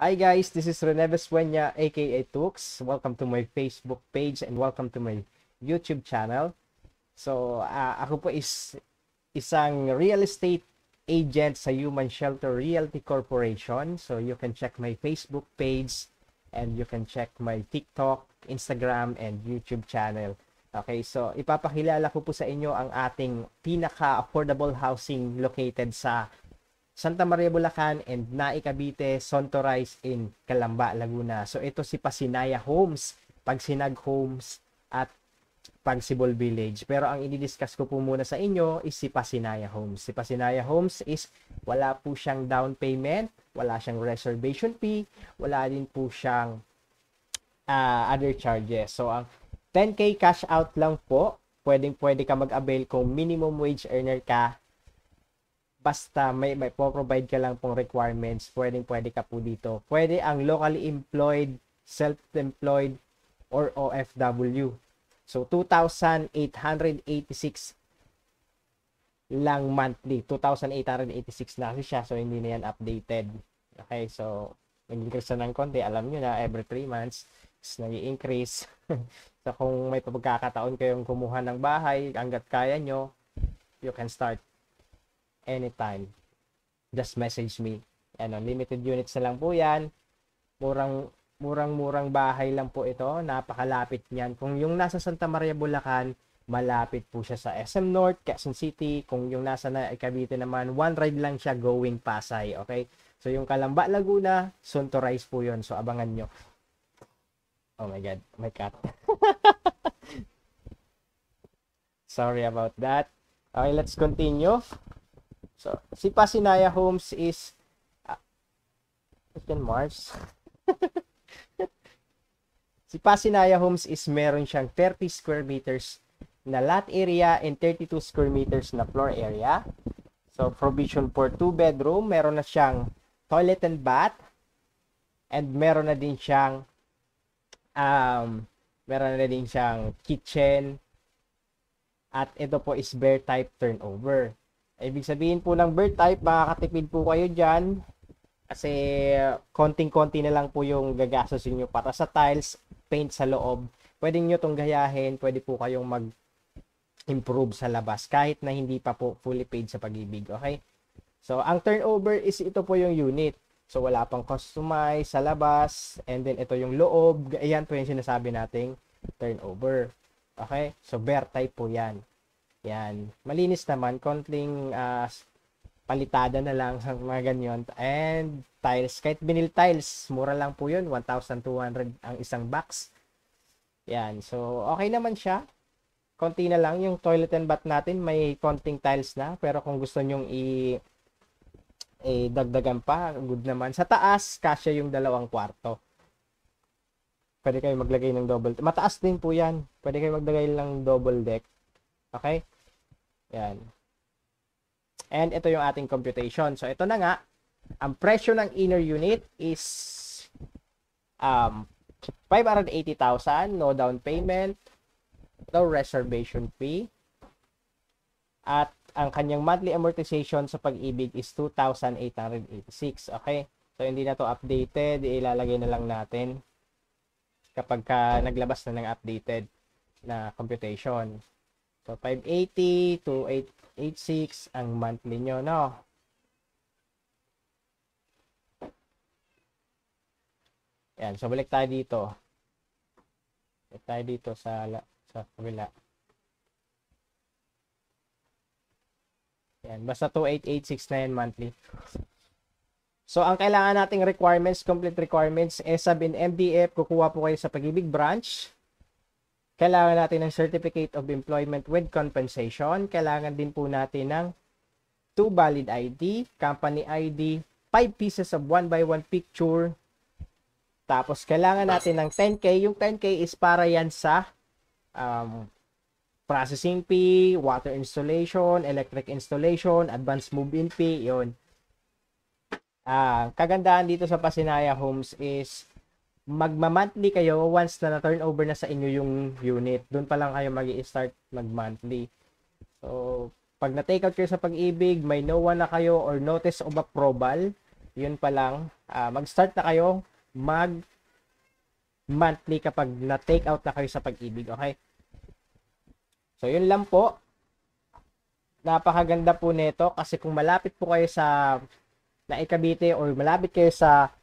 Hi guys, this is Rene Vespuenya aka Tux. Welcome to my Facebook page and welcome to my YouTube channel. So, uh, ako po is isang real estate agent sa Human Shelter Realty Corporation. So, you can check my Facebook page and you can check my TikTok, Instagram, and YouTube channel. Okay, so ipapakilala ko po sa inyo ang ating pinaka-affordable housing located sa Santa Maria, Bulacan, and Nai, Cavite, Sontorais in Calamba, Laguna. So, ito si Pasinaya Homes, Pagsinag Homes, at Pagsibol Village. Pero ang i-discuss ko po muna sa inyo is si Pasinaya Homes. Si Pasinaya Homes is wala po siyang down payment, wala siyang reservation fee, wala din po siyang uh, other charges. So, ang 10K cash out lang po, pwedeng pwede ka mag-avail kung minimum wage earner ka basta may, may po-provide ka lang pong requirements, pwedeng pwede ka po dito. Pwede ang locally employed, self-employed, or OFW. So, 2,886 lang monthly. 2,886 na kasi siya, so hindi na yan updated. Okay, so, nag-increase na ng konti. Alam nyo na, every 3 months, is nag-increase. so, kung may pagkakataon kayong kumuha ng bahay, hanggat kaya nyo, you can start anytime. Just message me. Ano, limited units na lang po yan. Murang, murang-murang bahay lang po ito. Napakalapit niyan. Kung yung nasa Santa Maria, Bulacan, malapit po siya sa SM North, Quezon City. Kung yung nasa na Cavite naman, one ride lang siya going Pasay. Okay? So, yung Kalamba, Laguna, Suntorise po yun. So, abangan nyo. Oh my God. My cat. Sorry about that. Okay, let's continue. So, si Pasinaya Homes is uh, can Mars. si Pasinaya Homes is meron siyang 30 square meters na lot area and 32 square meters na floor area. So, provision for 2 bedroom. Meron na siyang toilet and bath. And meron na din siyang um, meron na din siyang kitchen. At ito po is bear type turnover. Ibig sabihin po ng bird type, makakatipid po kayo dyan. Kasi konting-konti na lang po yung gagastosin nyo para sa tiles, paint sa loob. Pwede nyo itong gayahin, pwede po kayong mag-improve sa labas kahit na hindi pa po fully paid sa pag-ibig. Okay? So, ang turnover is ito po yung unit. So, wala pang customize sa labas. And then, ito yung loob. Ayan po yung sinasabi nating turnover. Okay? So, bear type po yan. Yan. Malinis naman. Konting uh, palitada na lang sa mga ganyan. And tiles. Kahit vinyl tiles, mura lang po yun. 1,200 ang isang box. Yan. So, okay naman siya. Konti na lang. Yung toilet and bath natin, may konting tiles na. Pero kung gusto nyong i eh, dagdagan pa, good naman. Sa taas, kasya yung dalawang kwarto. Pwede kayo maglagay ng double. Mataas din po yan. Pwede kayo maglagay ng double deck. Okay? Yan. And ito yung ating computation. So, ito na nga. Ang presyo ng inner unit is um, 580,000. No down payment. No reservation fee. At ang kanyang monthly amortization sa pag-ibig is 2,886. Okay? So, hindi na to updated. Ilalagay na lang natin kapag ka naglabas na ng updated na computation. So, 580 to 886 ang monthly nyo, no? Yan. So, balik tayo dito. Balik tayo dito sa, sa kabila. Yan. Basta 2886 na yan monthly. So, ang kailangan nating requirements, complete requirements, ESAB and MDF, kukuha po kayo sa Pag-ibig branch kailangan natin ng Certificate of Employment with Compensation. Kailangan din po natin ng 2 valid ID, company ID, 5 pieces of 1 by 1 picture. Tapos, kailangan natin ng 10K. Yung 10K is para yan sa um, processing fee, water installation, electric installation, advance move-in fee, yun. Ah, kagandahan dito sa Pasinaya Homes is magma-monthly kayo once na na-turnover na sa inyo yung unit. Doon pa lang kayo mag start mag-monthly. So, pag na-take out kayo sa pag-ibig, may no one na kayo or notice of approval, yun pa lang, ah, mag-start na kayo mag monthly kapag na-take out na kayo sa pag-ibig, okay? So, yun lang po. Napakaganda po nito kasi kung malapit po kayo sa Naikabite or malapit kayo sa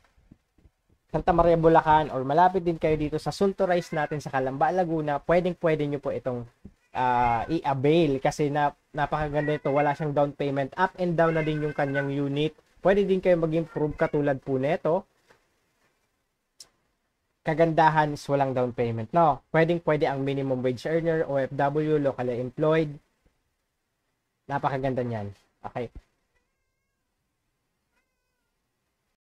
Santa Maria, Bulacan or malapit din kayo dito sa Sulturize natin sa Calamba, Laguna, pwedeng pwede nyo po itong ah, i-avail kasi na, napakaganda ito. Wala siyang down payment. Up and down na din yung kanyang unit. Pwede din kayo mag-improve katulad po nito kagandahan is walang down payment. No, pwedeng pwede ang minimum wage earner, OFW, locally employed. Napakaganda niyan. Okay.